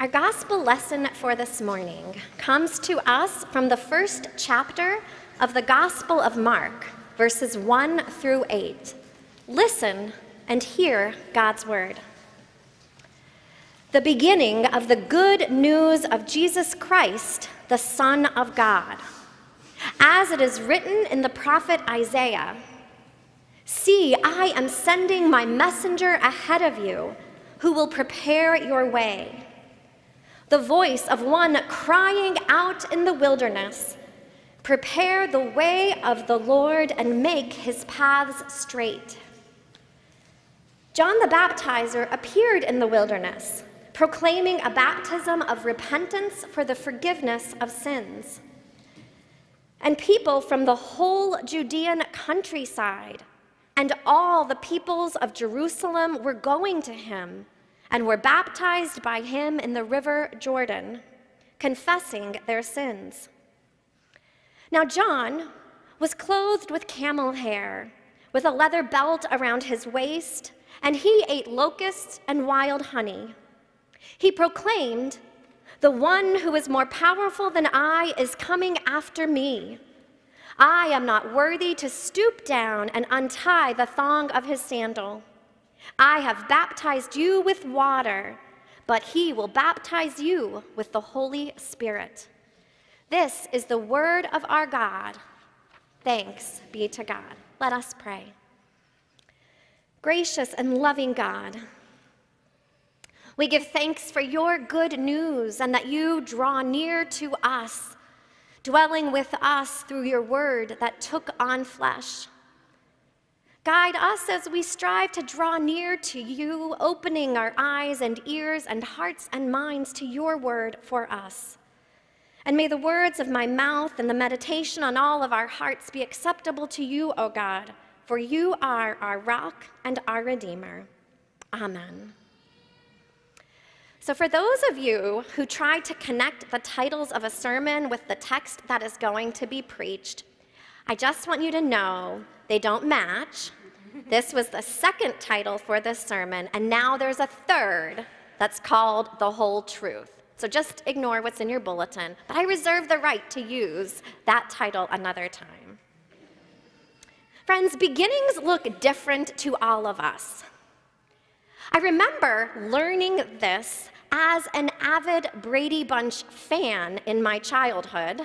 Our gospel lesson for this morning comes to us from the first chapter of the Gospel of Mark, verses 1 through 8. Listen and hear God's word. The beginning of the good news of Jesus Christ, the Son of God. As it is written in the prophet Isaiah See, I am sending my messenger ahead of you who will prepare your way the voice of one crying out in the wilderness Prepare the way of the Lord and make his paths straight. John the Baptizer appeared in the wilderness, proclaiming a baptism of repentance for the forgiveness of sins. And people from the whole Judean countryside and all the peoples of Jerusalem were going to him and were baptized by him in the river Jordan, confessing their sins. Now, John was clothed with camel hair, with a leather belt around his waist, and he ate locusts and wild honey. He proclaimed, The one who is more powerful than I is coming after me. I am not worthy to stoop down and untie the thong of his sandal. I have baptized you with water, but he will baptize you with the Holy Spirit. This is the word of our God. Thanks be to God. Let us pray. Gracious and loving God, we give thanks for your good news and that you draw near to us, dwelling with us through your word that took on flesh. Guide us as we strive to draw near to you, opening our eyes and ears and hearts and minds to your word for us. And may the words of my mouth and the meditation on all of our hearts be acceptable to you, O God, for you are our rock and our Redeemer. Amen. So, for those of you who try to connect the titles of a sermon with the text that is going to be preached, I just want you to know they don't match. This was the second title for this sermon, and now there's a third that's called The Whole Truth. So just ignore what's in your bulletin, but I reserve the right to use that title another time. Friends, beginnings look different to all of us. I remember learning this as an avid Brady Bunch fan in my childhood.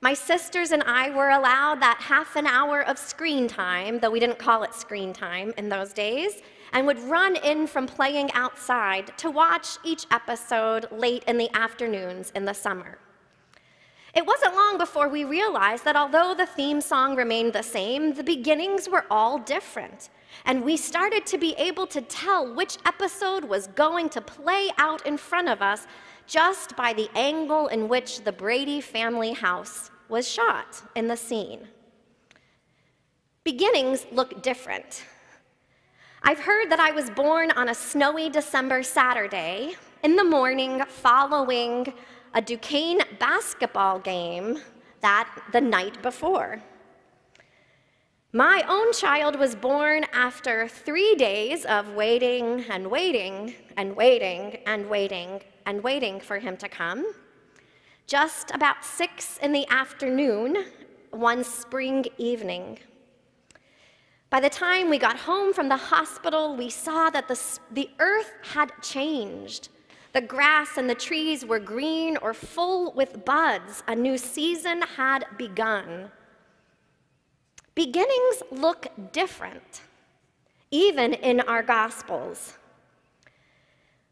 My sisters and I were allowed that half an hour of screen time, though we didn't call it screen time in those days, and would run in from playing outside to watch each episode late in the afternoons in the summer. It wasn't long before we realized that although the theme song remained the same, the beginnings were all different. And we started to be able to tell which episode was going to play out in front of us just by the angle in which the Brady family house was shot in the scene. Beginnings look different. I've heard that I was born on a snowy December Saturday in the morning following a Duquesne basketball game that the night before. My own child was born after three days of waiting and waiting and waiting and waiting and waiting for him to come. Just about six in the afternoon, one spring evening. By the time we got home from the hospital, we saw that the, the earth had changed. The grass and the trees were green or full with buds. A new season had begun. Beginnings look different, even in our Gospels.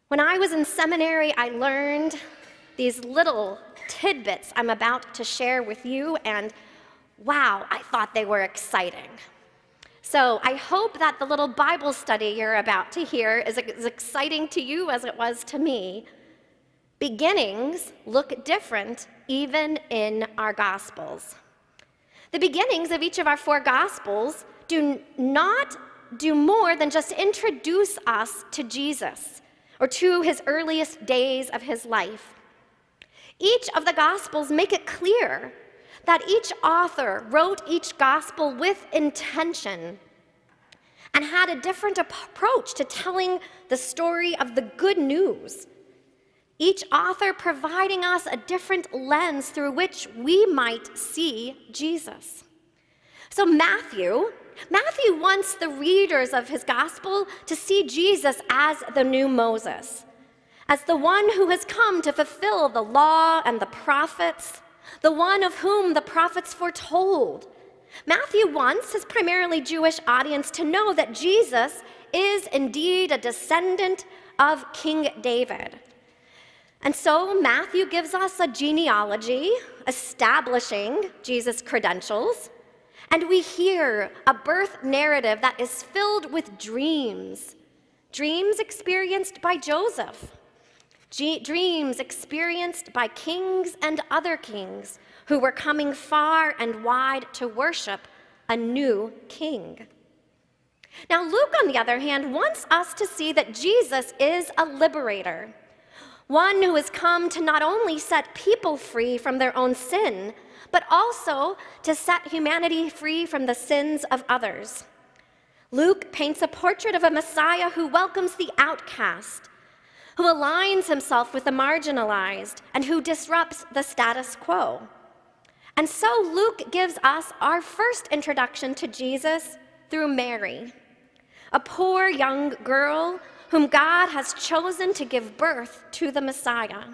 When I was in seminary, I learned these little tidbits I'm about to share with you, and wow, I thought they were exciting. So I hope that the little Bible study you're about to hear is as exciting to you as it was to me. Beginnings look different even in our Gospels. The beginnings of each of our four Gospels do not do more than just introduce us to Jesus or to his earliest days of his life. Each of the Gospels make it clear that each author wrote each Gospel with intention and had a different approach to telling the story of the good news. each author providing us a different lens through which we might see Jesus. So, Matthew, Matthew wants the readers of his gospel to see Jesus as the new Moses, as the one who has come to fulfill the law and the prophets, the one of whom the prophets foretold. Matthew wants his primarily Jewish audience to know that Jesus is indeed a descendant of King David. And so Matthew gives us a genealogy establishing Jesus' credentials. And we hear a birth narrative that is filled with dreams dreams experienced by Joseph, G- dreams experienced by kings and other kings who were coming far and wide to worship a new king. Now, Luke, on the other hand, wants us to see that Jesus is a liberator, one who has come to not only set people free from their own sin, but also to set humanity free from the sins of others. Luke paints a portrait of a Messiah who welcomes the outcast, who aligns himself with the marginalized, and who disrupts the status quo. And so Luke gives us our first introduction to Jesus through Mary, a poor young girl whom God has chosen to give birth to the Messiah.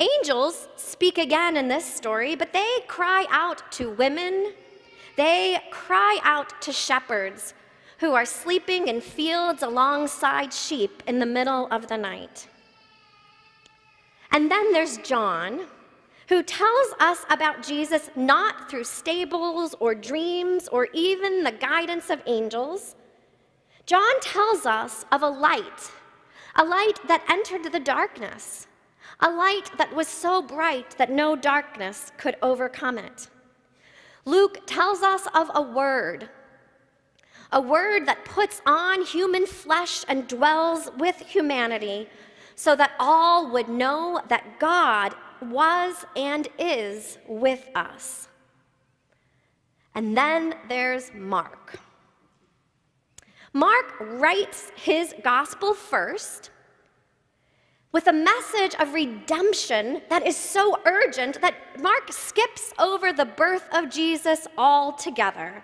Angels speak again in this story, but they cry out to women. They cry out to shepherds who are sleeping in fields alongside sheep in the middle of the night. And then there's John, who tells us about Jesus not through stables or dreams or even the guidance of angels. John tells us of a light, a light that entered the darkness a light that was so bright that no darkness could overcome it. Luke tells us of a word, a word that puts on human flesh and dwells with humanity so that all would know that God was and is with us. And then there's Mark. Mark writes his gospel first with a message of redemption that is so urgent that Mark skips over the birth of Jesus altogether.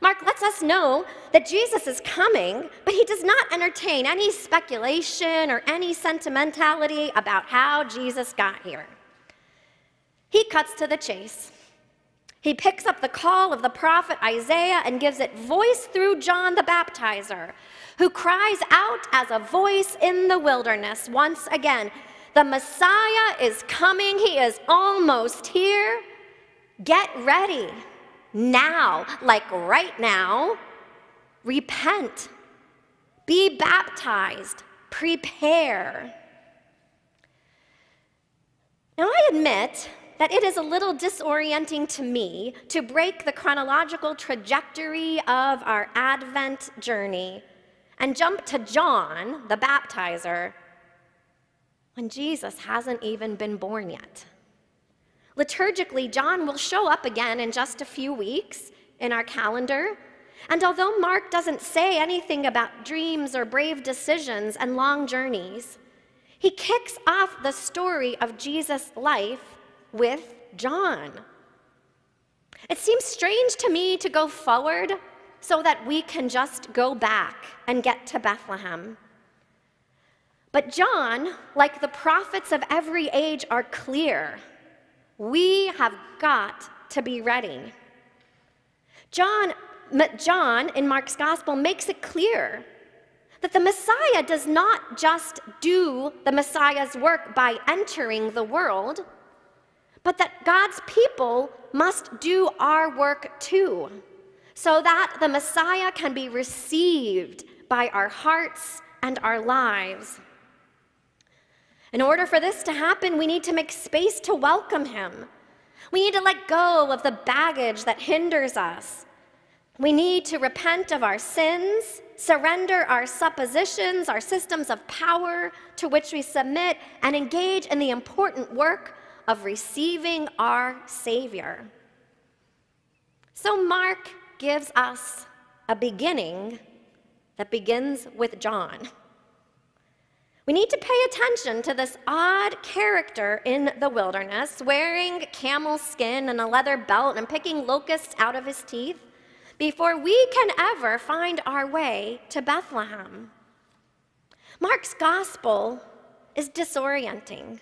Mark lets us know that Jesus is coming, but he does not entertain any speculation or any sentimentality about how Jesus got here. He cuts to the chase. He picks up the call of the prophet Isaiah and gives it voice through John the Baptizer, who cries out as a voice in the wilderness once again The Messiah is coming, he is almost here. Get ready now, like right now. Repent, be baptized, prepare. Now, I admit that it is a little disorienting to me to break the chronological trajectory of our Advent journey and jump to John, the baptizer, when Jesus hasn't even been born yet. Liturgically, John will show up again in just a few weeks in our calendar. And although Mark doesn't say anything about dreams or brave decisions and long journeys, he kicks off the story of Jesus' life with John. It seems strange to me to go forward so that we can just go back and get to Bethlehem. But John, like the prophets of every age, are clear. We have got to be ready. John, John in Mark's gospel makes it clear that the Messiah does not just do the Messiah's work by entering the world, but that God's people must do our work too so that the Messiah can be received by our hearts and our lives. In order for this to happen, we need to make space to welcome him. We need to let go of the baggage that hinders us. We need to repent of our sins, surrender our suppositions, our systems of power to which we submit, and engage in the important work of receiving our Savior. So, Mark gives us a beginning that begins with John. We need to pay attention to this odd character in the wilderness, wearing camel skin and a leather belt and picking locusts out of his teeth, before we can ever find our way to Bethlehem. Mark's gospel is disorienting.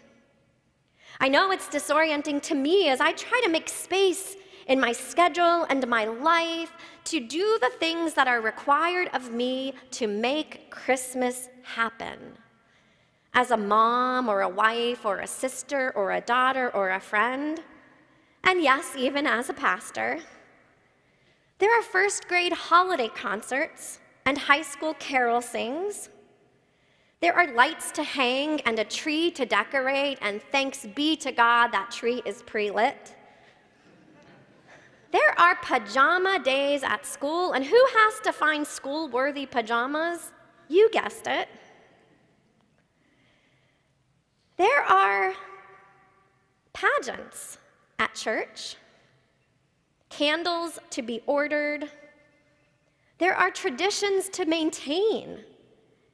I know it's disorienting to me as I try to make space in my schedule and my life to do the things that are required of me to make Christmas happen as a mom or a wife or a sister or a daughter or a friend, and yes, even as a pastor. There are first grade holiday concerts and high school carol sings. There are lights to hang and a tree to decorate, and thanks be to God that tree is pre lit. There are pajama days at school, and who has to find school worthy pajamas? You guessed it. There are pageants at church, candles to be ordered. There are traditions to maintain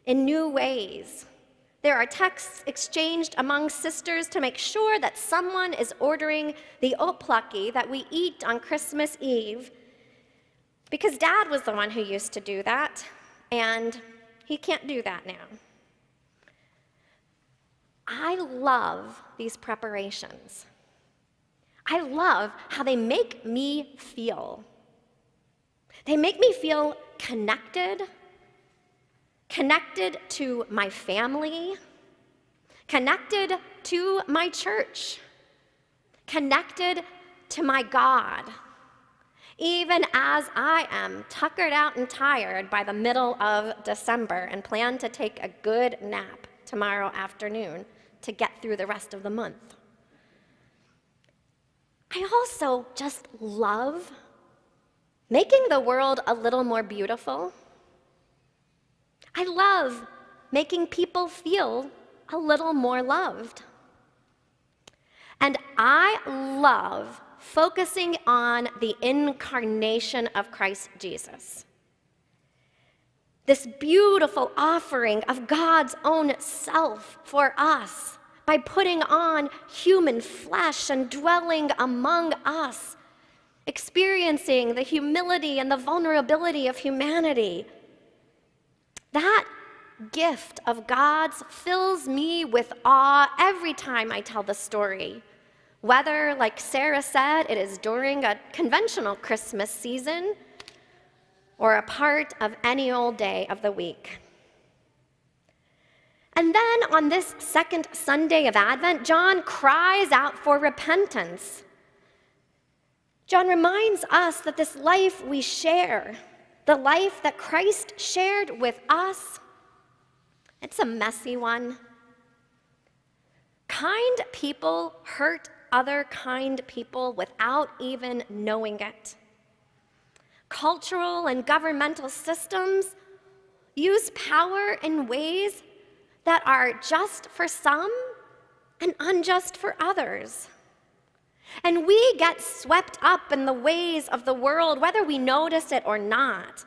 in new ways. There are texts exchanged among sisters to make sure that someone is ordering the oplatki that we eat on Christmas Eve, because dad was the one who used to do that, and he can't do that now. I love these preparations. I love how they make me feel. They make me feel connected, connected to my family, connected to my church, connected to my God, even as I am tuckered out and tired by the middle of December and plan to take a good nap tomorrow afternoon to get through the rest of the month. I also just love making the world a little more beautiful. I love making people feel a little more loved. And I love focusing on the incarnation of Christ Jesus this beautiful offering of God's own self for us by putting on human flesh and dwelling among us, experiencing the humility and the vulnerability of humanity. That gift of God's fills me with awe every time I tell the story. Whether, like Sarah said, it is during a conventional Christmas season or a part of any old day of the week. And then on this second Sunday of Advent, John cries out for repentance. John reminds us that this life we share, the life that Christ shared with us, it's a messy one. Kind people hurt other kind people without even knowing it cultural and governmental systems use power in ways that are just for some and unjust for others. And we get swept up in the ways of the world, whether we notice it or not.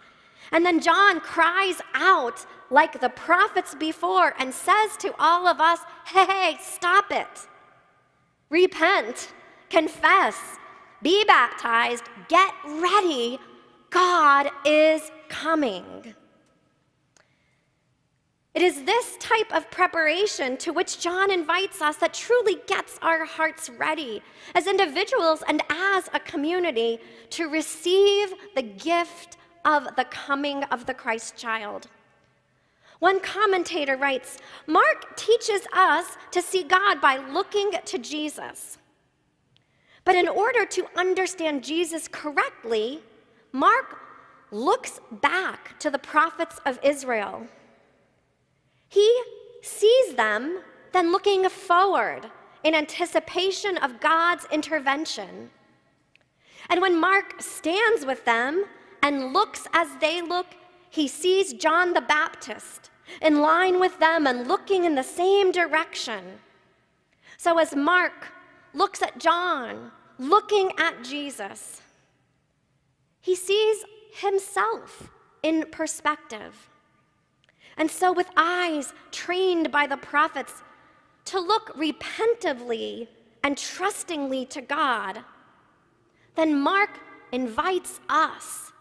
And then John cries out like the prophets before and says to all of us, hey, stop it. Repent, confess, be baptized, get ready God is coming. It is this type of preparation to which John invites us that truly gets our hearts ready as individuals and as a community to receive the gift of the coming of the Christ child. One commentator writes Mark teaches us to see God by looking to Jesus. But in order to understand Jesus correctly, Mark looks back to the prophets of Israel. He sees them then looking forward in anticipation of God's intervention. And when Mark stands with them and looks as they look, he sees John the Baptist in line with them and looking in the same direction. So as Mark looks at John, looking at Jesus, he sees himself in perspective. And so, with eyes trained by the prophets to look repentively and trustingly to God, then Mark invites us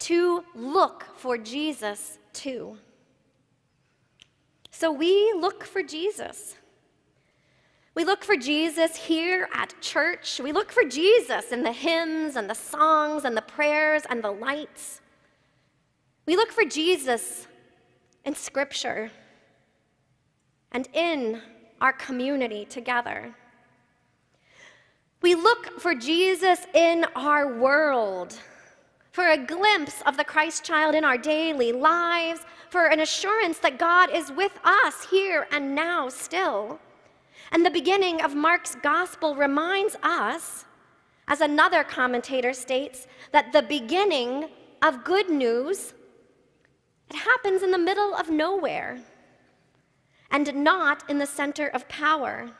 to look for Jesus too. So we look for Jesus. We look for Jesus here at church. We look for Jesus in the hymns and the songs and the prayers and the lights. We look for Jesus in Scripture and in our community together. We look for Jesus in our world, for a glimpse of the Christ child in our daily lives, for an assurance that God is with us here and now still. And the beginning of Mark's gospel reminds us, as another commentator states, that the beginning of good news it happens in the middle of nowhere and not in the center of power.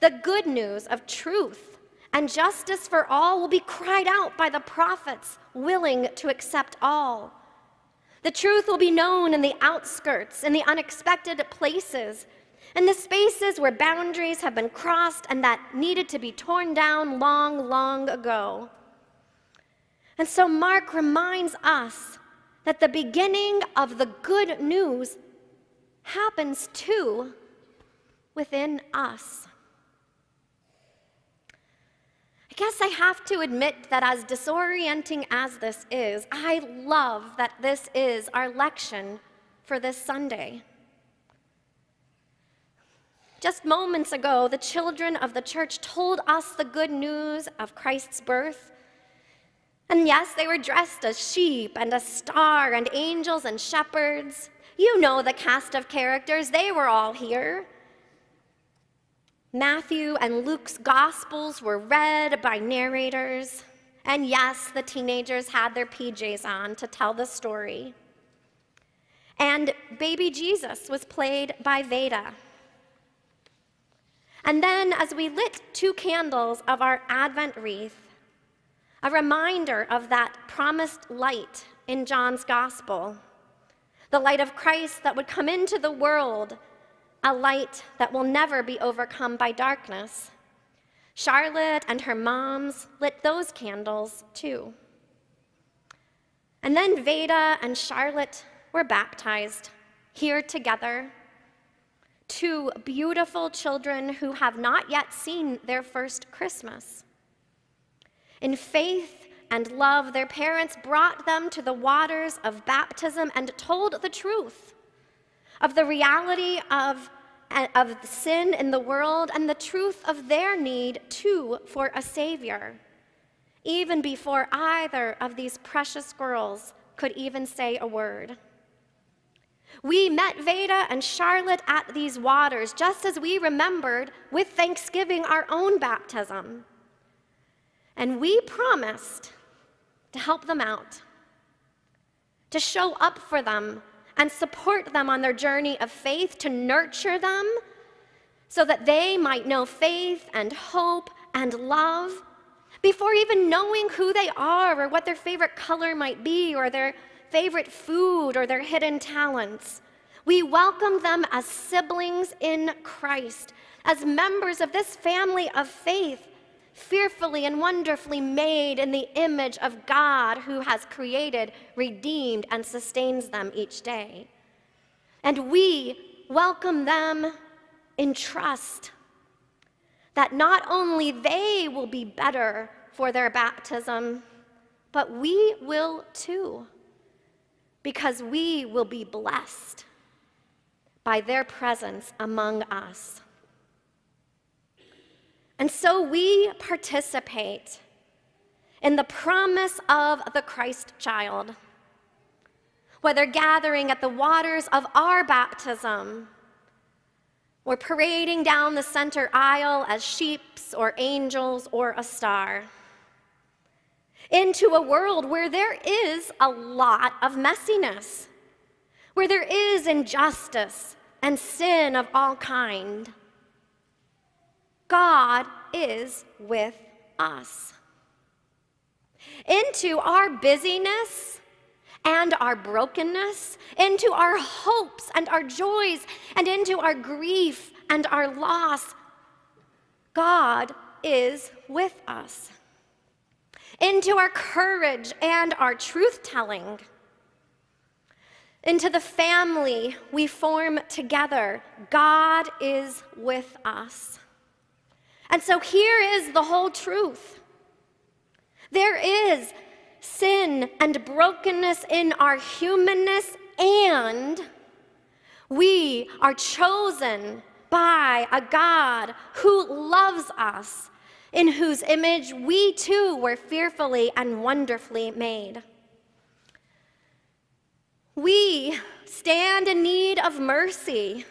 The good news of truth and justice for all will be cried out by the prophets willing to accept all. The truth will be known in the outskirts, in the unexpected places, in the spaces where boundaries have been crossed and that needed to be torn down long, long ago. And so Mark reminds us that the beginning of the good news happens too within us. I guess I have to admit that as disorienting as this is, I love that this is our lection for this Sunday. Just moments ago, the children of the church told us the good news of Christ's birth and yes, they were dressed as sheep and a star and angels and shepherds. You know the cast of characters, they were all here. Matthew and Luke's gospels were read by narrators. And yes, the teenagers had their PJs on to tell the story. And baby Jesus was played by Veda. And then, as we lit two candles of our Advent wreath, a reminder of that promised light in John's gospel, the light of Christ that would come into the world, a light that will never be overcome by darkness. Charlotte and her moms lit those candles too. And then Veda and Charlotte were baptized here together. Two beautiful children who have not yet seen their first Christmas. In faith and love, their parents brought them to the waters of baptism and told the truth of the reality of, of sin in the world and the truth of their need, too, for a Savior, even before either of these precious girls could even say a word. We met Veda and Charlotte at these waters, just as we remembered with thanksgiving our own baptism. And we promised to help them out, to show up for them and support them on their journey of faith, to nurture them so that they might know faith and hope and love before even knowing who they are or what their favorite color might be or their favorite food or their hidden talents. We welcome them as siblings in Christ, as members of this family of faith fearfully and wonderfully made in the image of God who has created, redeemed, and sustains them each day. And we welcome them in trust that not only they will be better for their baptism, but we will too, because we will be blessed by their presence among us. And so we participate in the promise of the Christ child, whether gathering at the waters of our baptism or parading down the center aisle as sheeps or angels or a star, into a world where there is a lot of messiness, where there is injustice and sin of all kind God is with us. Into our busyness and our brokenness, into our hopes and our joys, and into our grief and our loss. God is with us. Into our courage and our truth telling. Into the family we form together. God is with us. And so here is the whole truth there is sin and brokenness in our humanness, and we are chosen by a God who loves us, in whose image we too were fearfully and wonderfully made. We stand in need of mercy,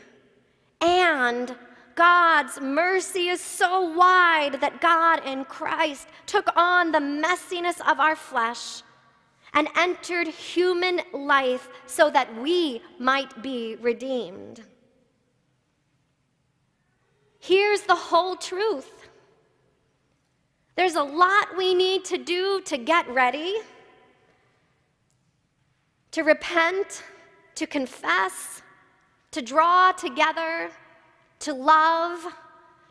and God's mercy is so wide that God in Christ took on the messiness of our flesh and entered human life so that we might be redeemed. Here's the whole truth there's a lot we need to do to get ready, to repent, to confess, to draw together to love,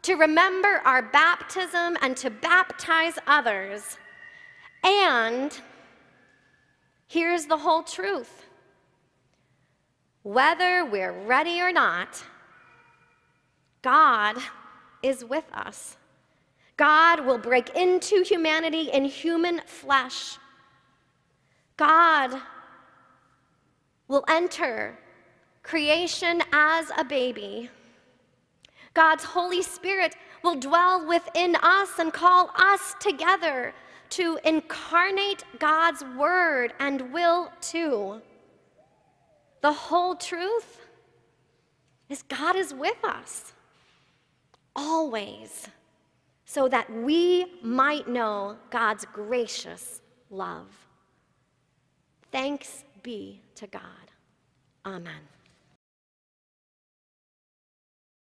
to remember our baptism, and to baptize others. And here's the whole truth whether we're ready or not, God is with us. God will break into humanity in human flesh. God will enter creation as a baby. God's Holy Spirit will dwell within us and call us together to incarnate God's word and will too. The whole truth is God is with us always so that we might know God's gracious love. Thanks be to God. Amen.